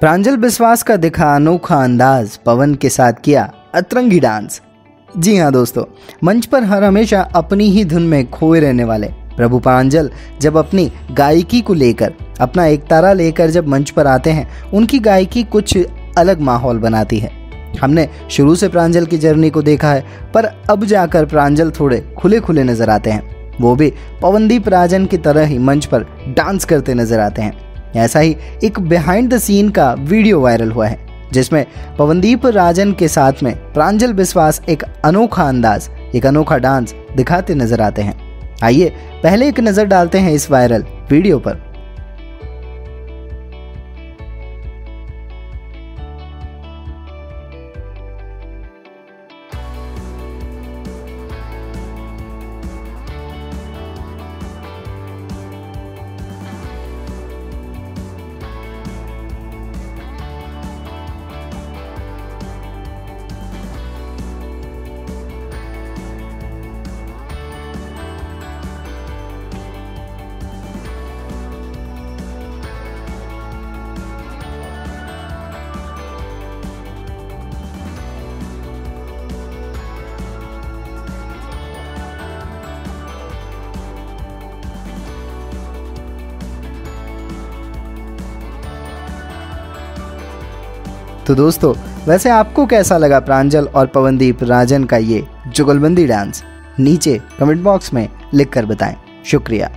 प्रांजल विश्वास का दिखा अनोखा अंदाज पवन के साथ किया अतरंगी डांस। जी हाँ दोस्तों, मंच पर हर हमेशा अपनी ही धुन में खोए रहने वाले प्रभु प्रांजल जब अपनी गायकी को लेकर, अपना एक तारा लेकर जब मंच पर आते हैं, उनकी गायकी कुछ अलग माहौल बनाती है। हमने शुरू से प्रांजल की जर्नी को देखा है, पर अब जाकर प्रांजल थोड़े खुले खुले नज़र आते हैं। वो भी पवनदीप राजन की तरह ही मंच पर डांस करते नज़र आते हैं। ऐसा ही एक बिहाइंड द सीन का वीडियो वायरल हुआ है, जिसमें पवनदीप राजन के साथ में प्रांजल विश्वास एक अनोखा अंदाज, एक अनोखा डांस दिखाते नज़र आते हैं। आइए, पहले एक नज़र डालते हैं इस वायरल वीडियो पर। तो दोस्तों, वैसे आपको कैसा लगा प्रांजल और पवनदीप राजन का ये जुगलबंदी डांस? नीचे कमेंट बॉक्स में लिख कर बताएँ। शुक्रिया।